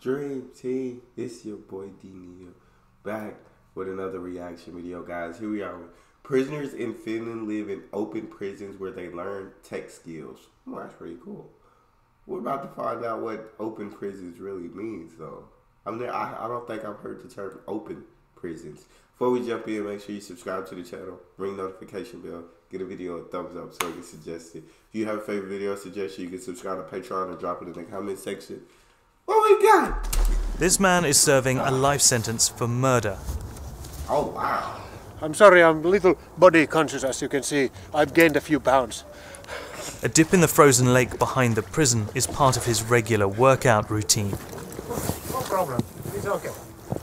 Dream Team. It's your boy D Neal back with another reaction video, guys. Here we are. Prisoners in Finland live in open prisons where they learn tech skills. Well, that's pretty cool. We're about to find out what open prisons really means, though. I mean, I, I don't think I've heard the term open prisons. Before we jump in, make sure you subscribe to the channel, ring notification bell, get a video a thumbs up so I can suggest it. If you have a favorite video suggestion, you can subscribe to Patreon or drop it in the comment section. What we got? This man is serving a life sentence for murder. Oh, wow. I'm sorry, I'm a little body conscious as you can see. I've gained a few pounds. A dip in the frozen lake behind the prison is part of his regular workout routine. No problem. It's okay.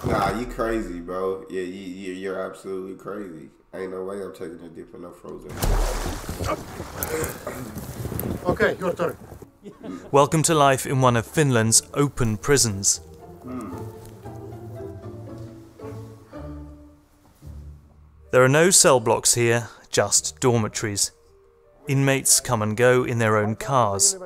Nah, you crazy, bro. Yeah, you, you, you're absolutely crazy. Ain't no way I'm taking a dip in no frozen. Okay, your turn. Welcome to life in one of Finland's open prisons. There are no cell blocks here, just dormitories. Inmates come and go in their own cars.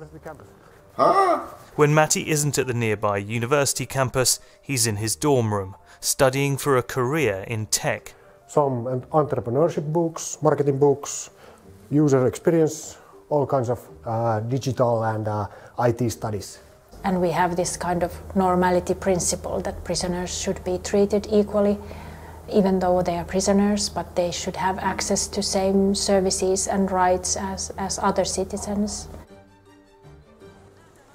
Huh? When Matty isn't at the nearby university campus, he's in his dorm room, studying for a career in tech. Some entrepreneurship books, marketing books, user experience, all kinds of uh, digital and uh, IT studies. And we have this kind of normality principle that prisoners should be treated equally, even though they are prisoners, but they should have access to same services and rights as, as other citizens.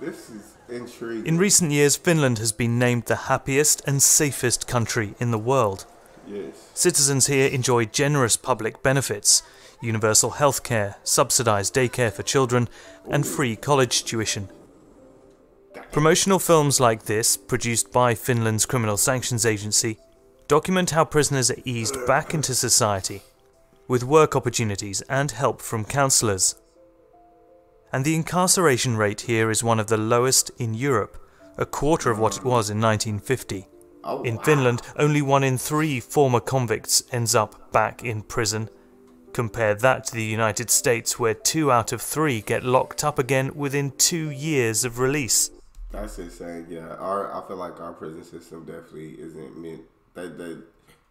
This is intriguing. In recent years, Finland has been named the happiest and safest country in the world. Yes. Citizens here enjoy generous public benefits universal healthcare, subsidized daycare for children, and free college tuition. Promotional films like this, produced by Finland's Criminal Sanctions Agency, document how prisoners are eased back into society with work opportunities and help from counselors. And the incarceration rate here is one of the lowest in Europe, a quarter of what it was in 1950. Oh, In wow. Finland, only one in three former convicts ends up back in prison. Compare that to the United States, where two out of three get locked up again within two years of release. That's insane. Yeah, our I feel like our prison system definitely isn't meant that that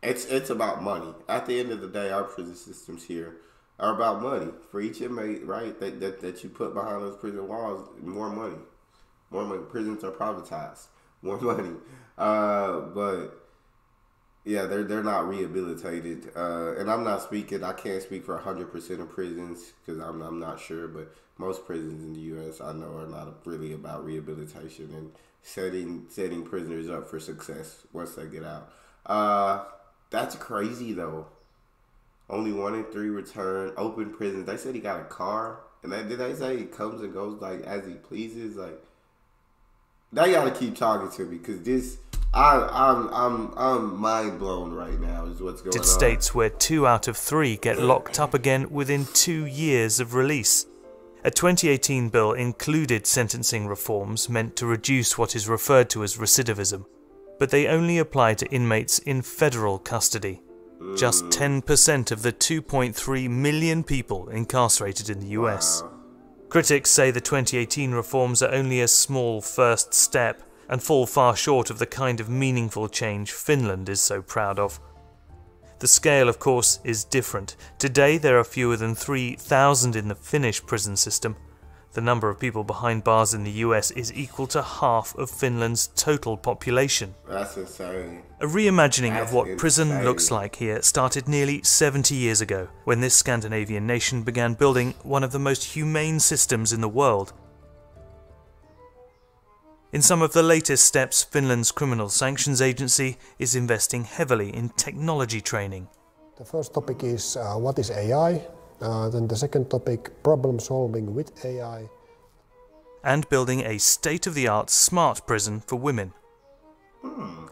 it's it's about money. At the end of the day, our prison systems here are about money for each inmate, right? That that, that you put behind those prison walls, more money, more money. Prisons are privatized, more money. Uh, but yeah, they're they're not rehabilitated. Uh, and I'm not speaking. I can't speak for hundred percent of prisons because I'm I'm not sure. But most prisons in the U.S. I know are not really about rehabilitation and setting setting prisoners up for success once they get out. Uh, that's crazy though. Only one in three return. Open prisons. They said he got a car, and did they say he comes and goes like as he pleases? Like they gotta keep talking to me because this. I, I'm I'm I'm mind blown right now. Is what's going United on. States, where two out of three get locked up again within two years of release. A 2018 bill included sentencing reforms meant to reduce what is referred to as recidivism, but they only apply to inmates in federal custody. Just mm. 10% of the 2.3 million people incarcerated in the US. Critics say the 2018 reforms are only a small first step and fall far short of the kind of meaningful change Finland is so proud of. The scale, of course, is different. Today there are fewer than 3,000 in the Finnish prison system. The number of people behind bars in the US is equal to half of Finland's total population. That's insane. A reimagining That's of what prison looks like here started nearly 70 years ago, when this Scandinavian nation began building one of the most humane systems in the world. In some of the latest steps, Finland's Criminal Sanctions Agency is investing heavily in technology training. The first topic is uh, what is AI? Uh, then the second topic, problem solving with AI. and building a state of the art smart prison for women.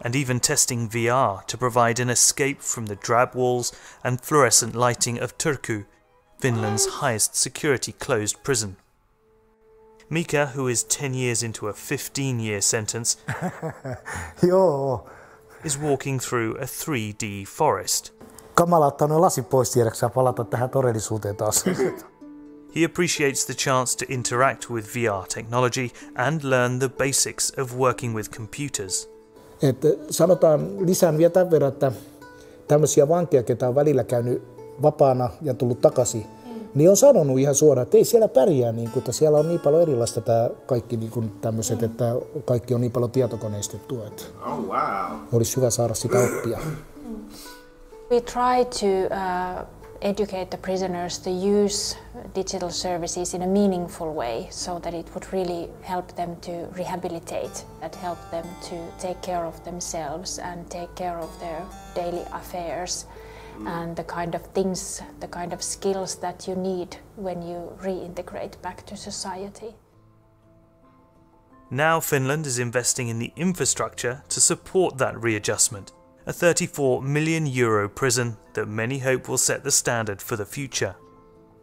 And even testing VR to provide an escape from the drab walls and fluorescent lighting of Turku, Finland's highest security closed prison. Mika, who is 10 years into a 15 year sentence, is walking through a 3D forest. Kamala ottaa noin lasin pois tiedäksä palata tähän todellisuuteen taas. He appreciates the chance to interact with VR technology and learn the basics of working with computers. Et sanotaan lisään vielä tämän verran, että tämmöisiä vankeja, ketä on välillä käynyt vapaana ja tullut takaisin, niin on sanonut ihan suoraan, että ei siellä pärjää, niin kuin, että siellä on niin paljon erilaista tämä kaikki niin kuin tämmöiset, että kaikki on niin paljon tietokoneistettua, että Oh wow. olisi hyvä saada sitä oppia. We try to uh, educate the prisoners to use digital services in a meaningful way so that it would really help them to rehabilitate that help them to take care of themselves and take care of their daily affairs and the kind of things, the kind of skills that you need when you reintegrate back to society. Now Finland is investing in the infrastructure to support that readjustment, a 34 million euro prison that many hope will set the standard for the future.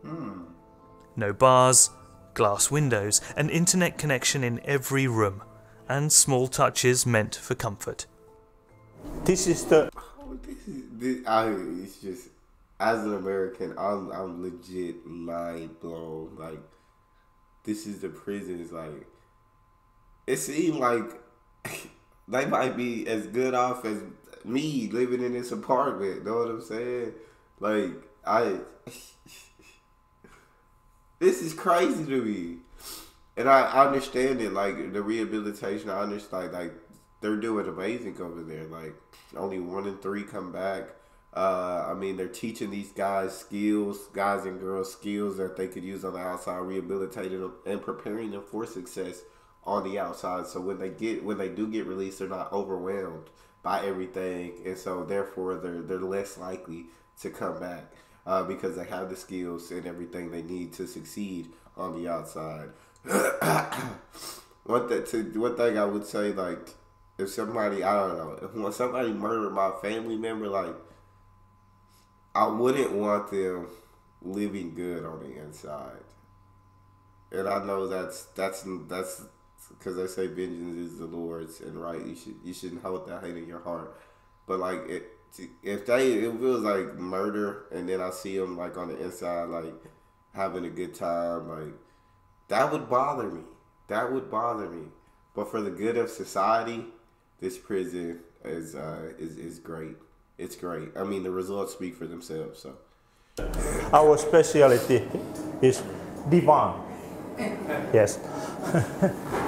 Hmm. No bars, glass windows, an internet connection in every room, and small touches meant for comfort. This is the Oh, this is this, I, it's just as an American, I'm I'm legit mind blown. Like this is the prisons. Like it seemed like they might be as good off as me living in this apartment. Know what I'm saying? Like I, this is crazy to me, and I, I understand it. Like the rehabilitation, I understand. Like they're doing amazing over there. Like only one in three come back. Uh, I mean, they're teaching these guys skills, guys and girls skills that they could use on the outside, rehabilitating them and preparing them for success on the outside. So when they get when they do get released, they're not overwhelmed by everything, and so therefore they're they're less likely to come back uh, because they have the skills and everything they need to succeed on the outside. one that to one thing I would say like if somebody I don't know if when somebody murdered my family member like I wouldn't want them living good on the inside. And I know that's that's that's because they say vengeance is the Lord's, and right, you should you shouldn't hold that hate in your heart. But like it, if they it was like murder, and then I see them like on the inside like having a good time, like that would bother me. That would bother me. But for the good of society, this prison is uh, is is great. It's great. I mean, the results speak for themselves. So. our specialty is divan. Yes.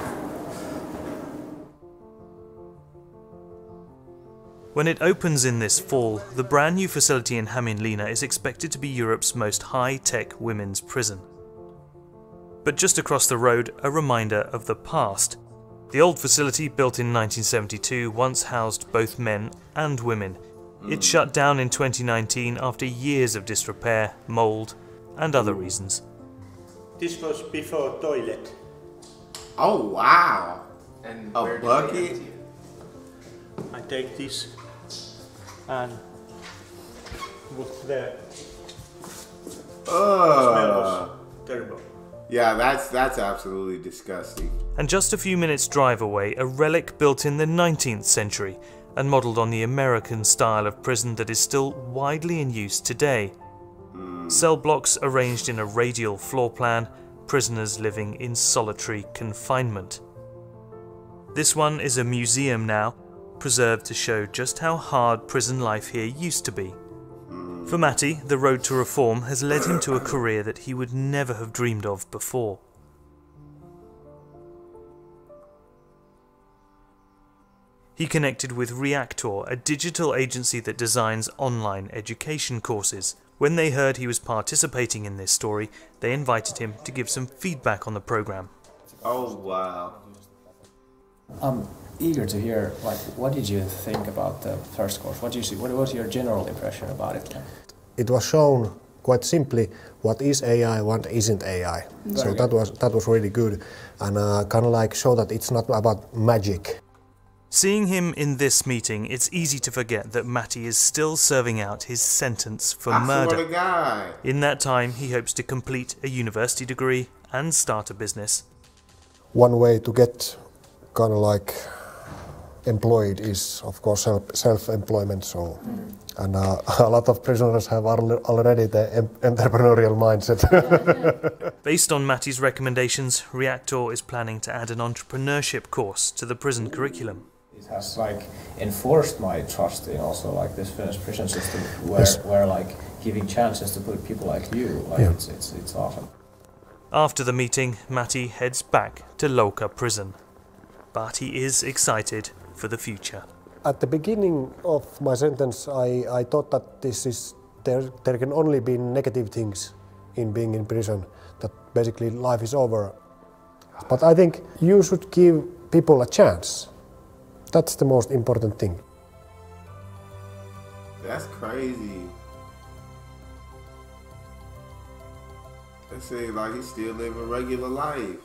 When it opens in this fall, the brand new facility in Hämeenlinna is expected to be Europe's most high-tech women's prison. But just across the road, a reminder of the past. The old facility, built in 1972, once housed both men and women. It shut down in 2019 after years of disrepair, mould, and other reasons. This was before toilet. Oh wow! And A where bucket? I take this and put there. Smell Uh, terrible. yeah, that's that's absolutely disgusting. And just a few minutes' drive away, a relic built in the 19th century and modelled on the American style of prison that is still widely in use today. Cell blocks arranged in a radial floor plan, prisoners living in solitary confinement. This one is a museum now, preserved to show just how hard prison life here used to be. For Matty, the road to reform has led him to a career that he would never have dreamed of before. He connected with Reaktor, a digital agency that designs online education courses. When they heard he was participating in this story, they invited him to give some feedback on the program. Oh wow! I'm eager to hear, like, what did you think about the first course? What do you see? What was your general impression about it? It was shown quite simply what is AI, what isn't AI. so Very that was that was really good, and uh, kind of like show that it's not about magic. Seeing him in this meeting, it's easy to forget that Matty is still serving out his sentence for I swear murder. to God. In that time, he hopes to complete a university degree and start a business. One way to get kind of like employed is of course self, self-employment. So, and uh, a lot of prisoners have already the entrepreneurial mindset. Based on Matty's recommendations, Reaktor is planning to add an entrepreneurship course to the prison curriculum. It has like enforced my trust in also like this Finnish prison system, where Yes. where like giving chances to put people like you, like Yeah. it's it's it's awesome. After the meeting, Matty heads back to Laukaa prison. But he is excited for the future. At the beginning of my sentence, I, I thought that this is there. There can only be negative things in being in prison. That basically life is over. But I think you should give people a chance. That's the most important thing. That's crazy. It seems like he's still living regular life.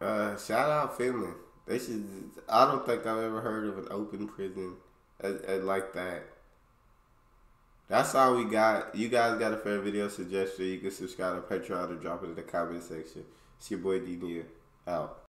Uh, shout out Finland. They should. I don't think I've ever heard of an open prison as, as like that. That's all we got. You guys got a fair video suggestion? You can subscribe to Patreon or drop it in the comment section. It's your boy D. Out.